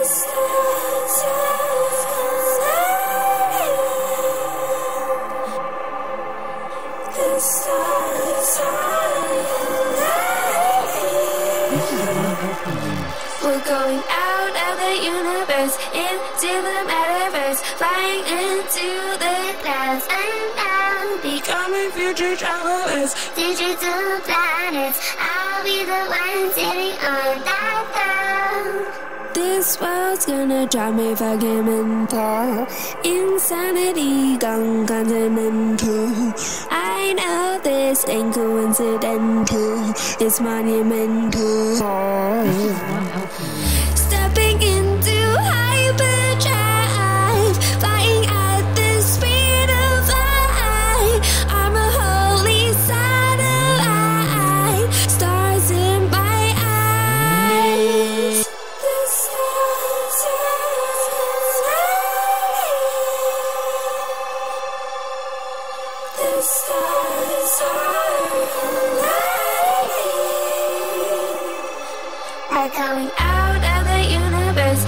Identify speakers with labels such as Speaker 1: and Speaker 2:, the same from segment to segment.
Speaker 1: We're going out of the universe into the metaverse, flying into the clouds and now becoming future travelers. Digital planets, I'll be the one sitting on that. This world's gonna drive me fucking mental. Insanity gone continental. I know this ain't coincidental. It's monumental. Are going out of the universe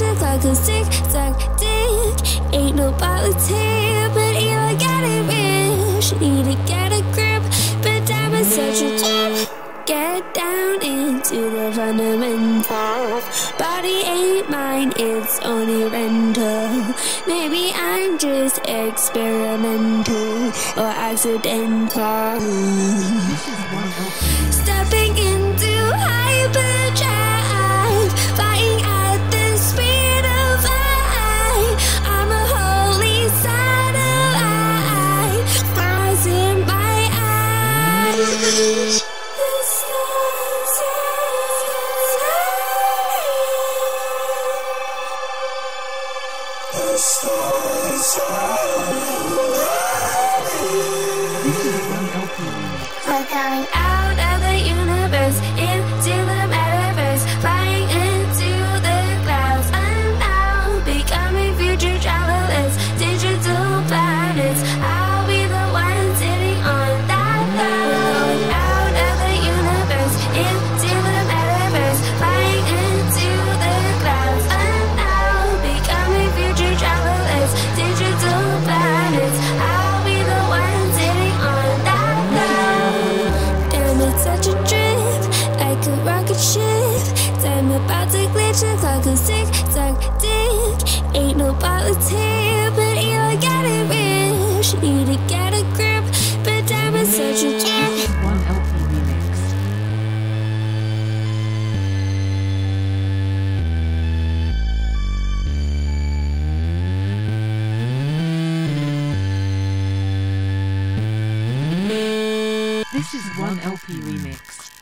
Speaker 1: look like a zigzag dick. Ain't no politics, but Eli got it rich. Need to get a grip, but damn, it's such a dream. Get down into the fundamentals. Body ain't mine, it's only rental. Maybe I'm just experimental or accidental. Stepping We're going out like a zigzag dick. Ain't no politics, but it rich. Need to get a grip, but such a.
Speaker 2: This is one LP remix.